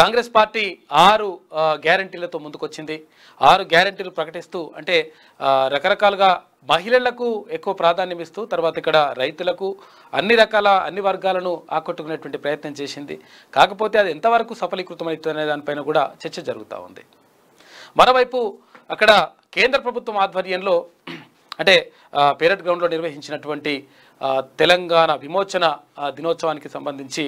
Congress party ఆరు గ్యారంటీలతో ముందుకొచ్చింది. ఆరు గ్యారంటీలు ప్రకటిస్తూ అంటే రకరకాలుగా మహిళలకు ఎక్కువ ప్రాధాన్యం ఇస్తూ తర్వాత ఇక్కడ రైతులకు అన్ని రకాల అన్ని వర్గాలను ఆకట్టుకునేటువంటి ప్రయత్నం చేసింది. కాకపోతే అది ఎంతవరకు సఫలీకృతమవుతుంది అనే దానిపైన కూడా చర్చ జరుగుతూ ఉంది. మరోవైపు అక్కడ కేంద్ర ప్రభుత్వం ఆధ్వర్యంలో అంటే పేరెట్ గ్రౌండ్లో నిర్వహించినటువంటి తెలంగాణ విమోచన దినోత్సవానికి సంబంధించి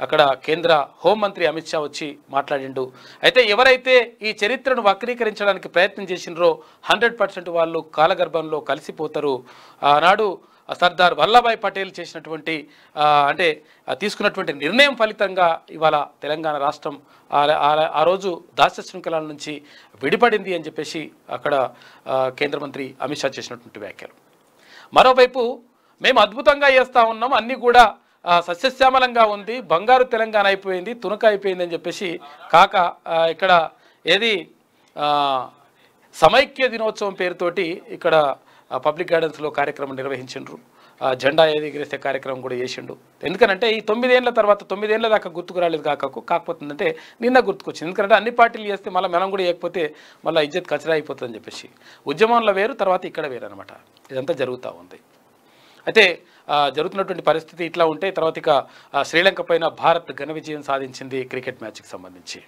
అక్కడ కేంద్ర హోంమంత్రి అమిత్ షా వచ్చి మాట్లాడిండు. అయితే ఎవరైతే ఈ చరిత్రను వక్రీకరించడానికి ప్రయత్నం చేసినరో హండ్రెడ్ పర్సెంట్ వాళ్ళు కాలగర్భంలో కలిసిపోతారు. ఆనాడు సర్దార్ వల్లభాయ్ పటేల్ చేసినటువంటి అంటే తీసుకున్నటువంటి నిర్ణయం ఫలితంగా ఇవాళ తెలంగాణ రాష్ట్రం ఆ- ఆ- రోజు దాస్య శృంఖలాల నుంచి విడిపడింది అని చెప్పేసి అక్కడ కేంద్ర మంత్రి అమిత్ షా చేసినటువంటి వ్యాఖ్యలు. మరోవైపు మేము అద్భుతంగా చేస్తూ ఉన్నాం అన్నీ కూడా సస్యశ్యామలంగా ఉంది బంగారు తెలంగాణ అయిపోయింది తునక అయిపోయింది అని చెప్పేసి కాక ఇక్కడ ఏది సమైక్య దినోత్సవం పేరుతోటి ఇక్కడ పబ్లిక్ గార్డెన్స్లో కార్యక్రమం నిర్వహించిండ్రు. జెండా ఏది ఎగిరేసే కార్యక్రమం కూడా చేసిండు. ఎందుకనంటే ఈ తొమ్మిదేళ్ళ తర్వాత తొమ్మిదేళ్ళ దాకా గుర్తుకు రాలేదు కాకకు కాకపోతుందంటే నిన్న గుర్తుకొచ్చింది. ఎందుకంటే అన్ని పార్టీలు చేస్తే మళ్ళీ మనం కూడా చేయకపోతే మళ్ళీ ఇజ్జత్ కచరా అయిపోతుందని చెప్పేసి. ఉద్యమంలో వేరు తర్వాత ఇక్కడ వేరు అనమాట ఇదంతా జరుగుతూ ఉంది. అయితే జరుగుతున్నటువంటి పరిస్థితి ఇట్లా ఉంటే తర్వాత ఇక శ్రీలంక పైన భారత్ ఘన విజయం సాధించింది క్రికెట్ మ్యాచ్కి సంబంధించి.